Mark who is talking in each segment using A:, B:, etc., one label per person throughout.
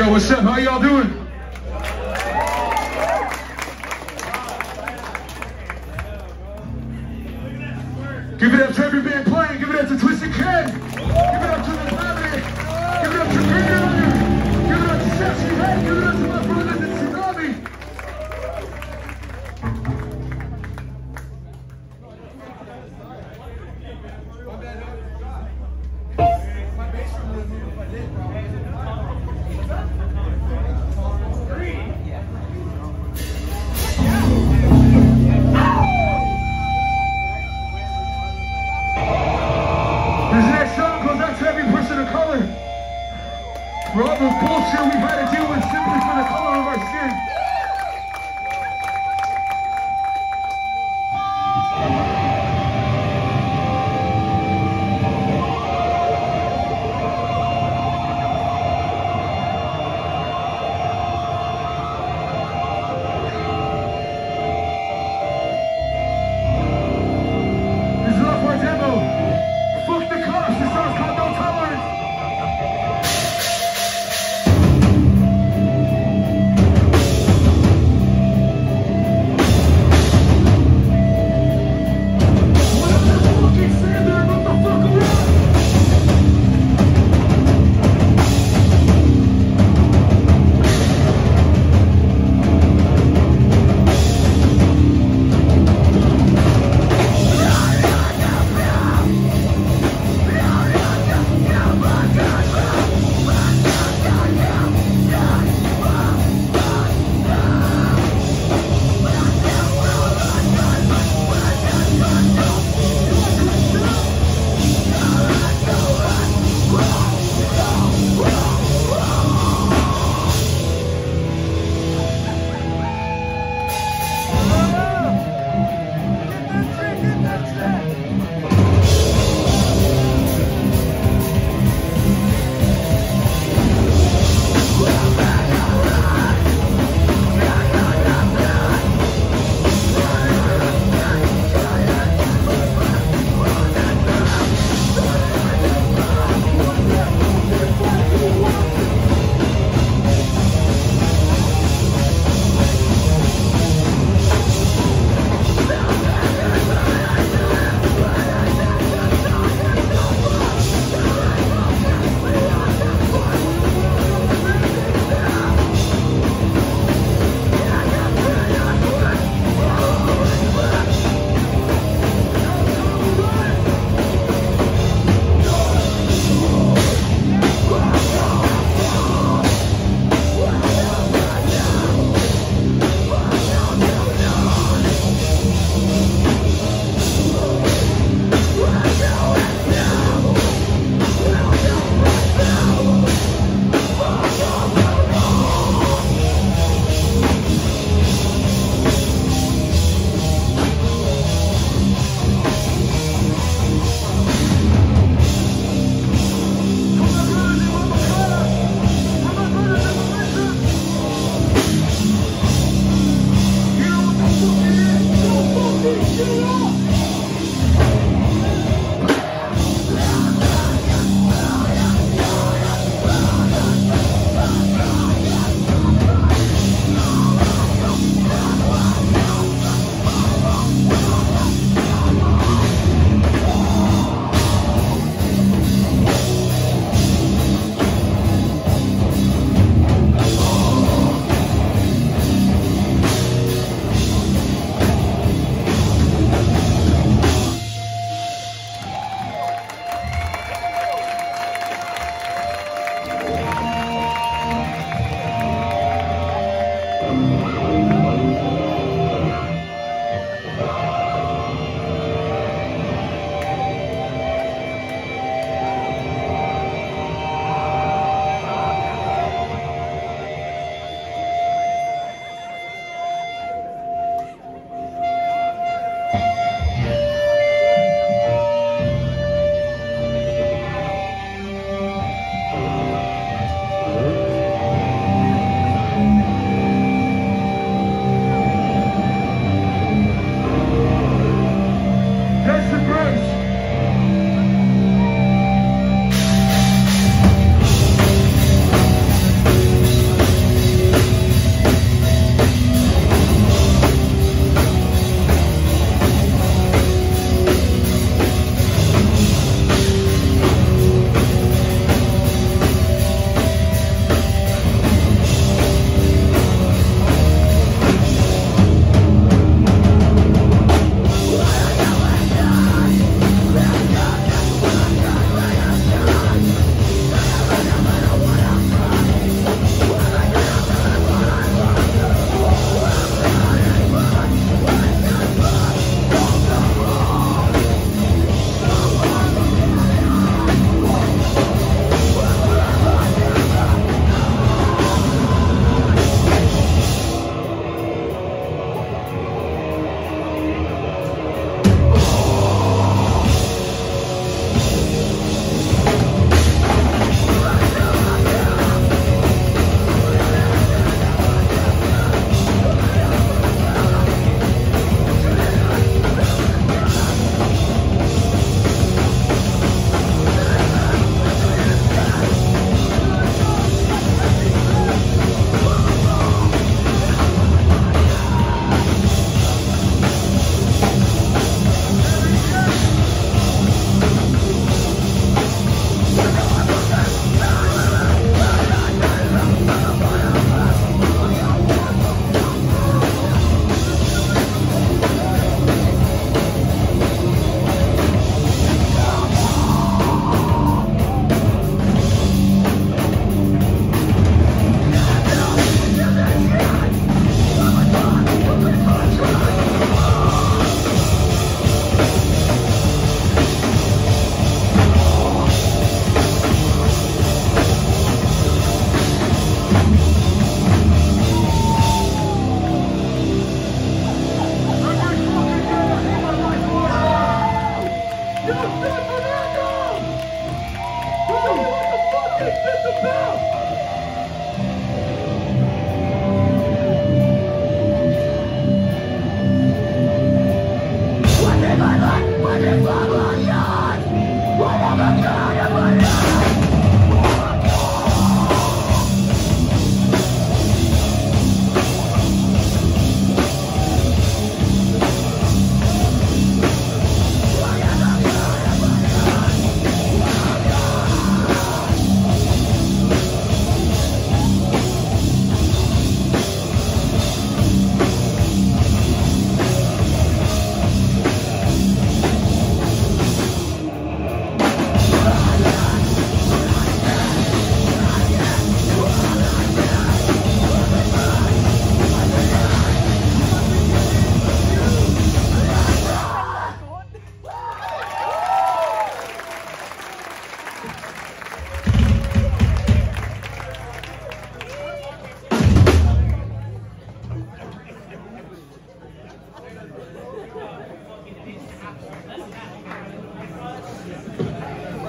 A: Yo, what's up? How y'all doing? Give it up to every band playing. Give it up to Twisted Ken. Give it up to the family. Give it up to Green Give it up to Sexy. Give it up to my brothers For all the bullshit we've had to deal with simply for the color of our skin.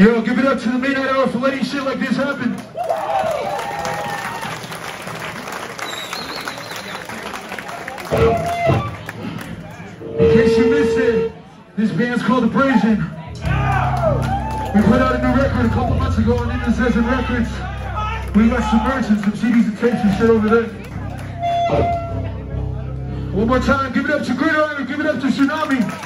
A: Yo, give it up to the Midnight Hour for letting shit like this happen. In case you missed it, this band's called Abrasion. We put out a new record a couple months ago on Indecisive Records. We got some merch and some CDs and tapes and shit over there. One more time, give it up to Gridiron, give it up to Tsunami.